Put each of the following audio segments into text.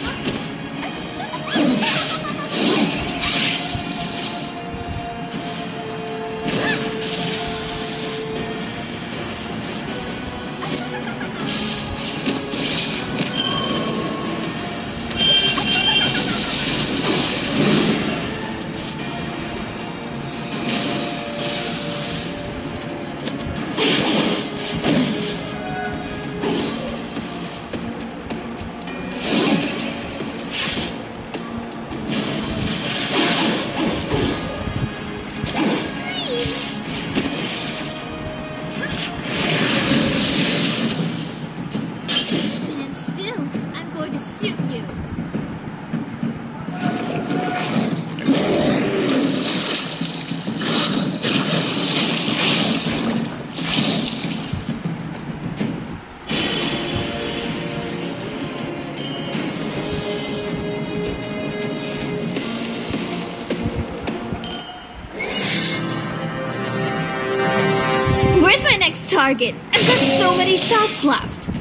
Come on. stand still, I'm going to shoot you. Where's my next target? I've got so many shots left.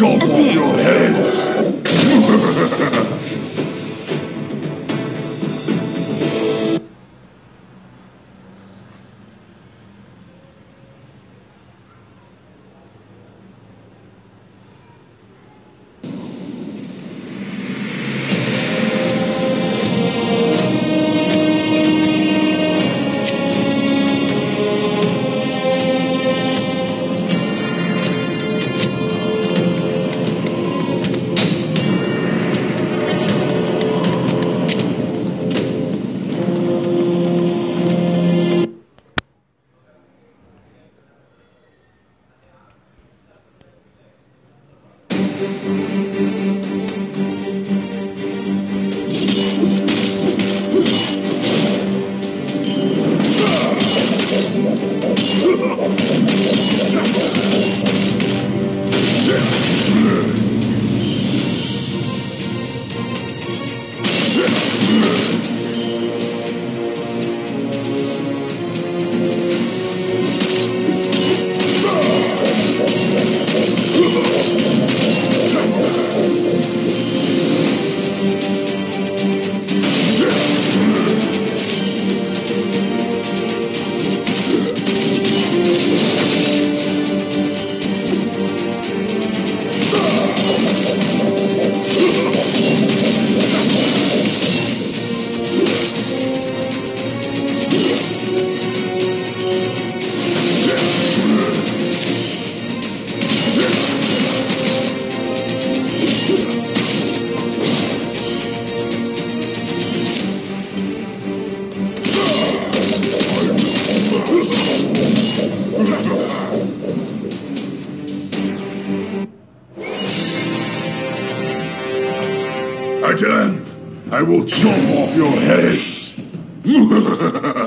有我。Again, I will chop off your heads.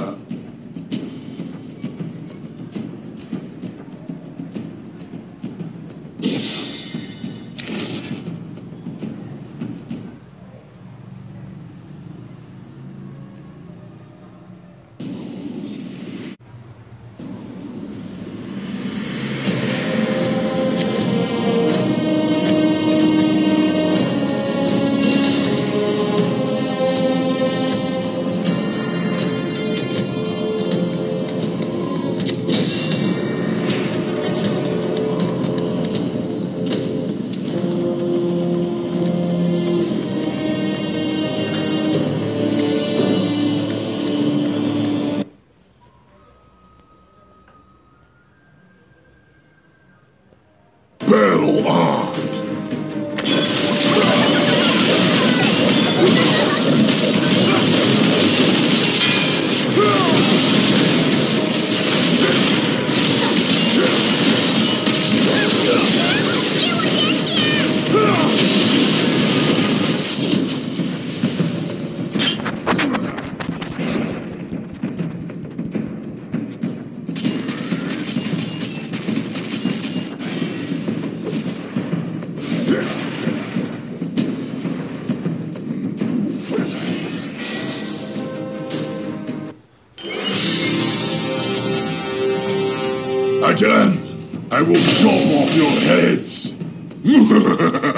Again, I will chop off your heads.